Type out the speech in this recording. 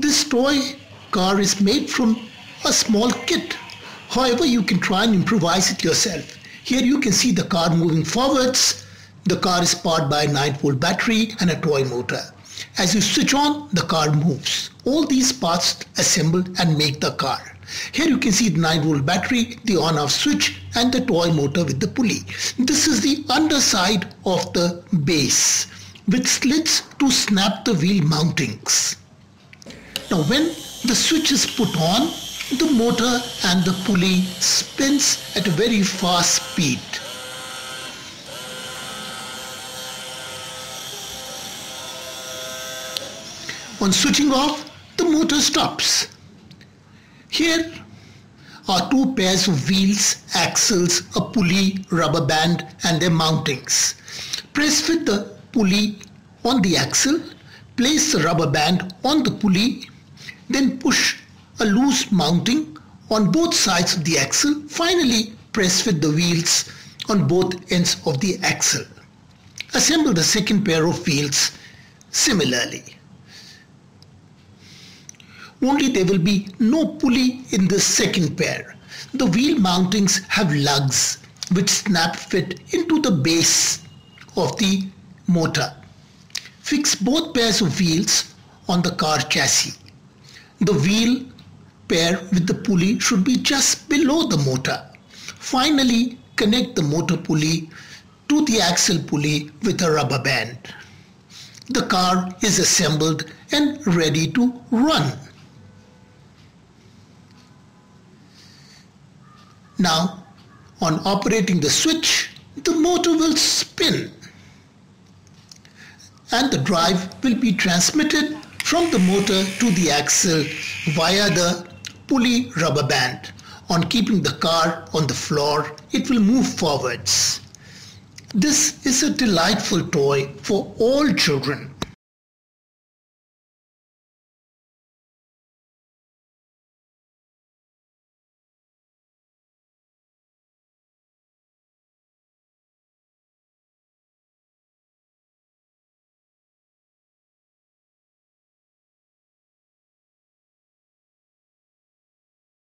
This toy car is made from a small kit. However, you can try and improvise it yourself. Here you can see the car moving forwards. The car is powered by a 9 volt battery and a toy motor. As you switch on, the car moves. All these parts assemble and make the car. Here you can see the 9 volt battery, the on off switch and the toy motor with the pulley. This is the underside of the base with slits to snap the wheel mountings. Now when the switch is put on, the motor and the pulley spins at a very fast speed. On switching off, the motor stops. Here are two pairs of wheels, axles, a pulley, rubber band and their mountings. Press fit the pulley on the axle, place the rubber band on the pulley, then push a loose mounting on both sides of the axle. Finally, press fit the wheels on both ends of the axle. Assemble the second pair of wheels similarly only there will be no pulley in the second pair. The wheel mountings have lugs which snap fit into the base of the motor. Fix both pairs of wheels on the car chassis. The wheel pair with the pulley should be just below the motor. Finally, connect the motor pulley to the axle pulley with a rubber band. The car is assembled and ready to run. Now, on operating the switch, the motor will spin and the drive will be transmitted from the motor to the axle via the pulley rubber band. On keeping the car on the floor, it will move forwards. This is a delightful toy for all children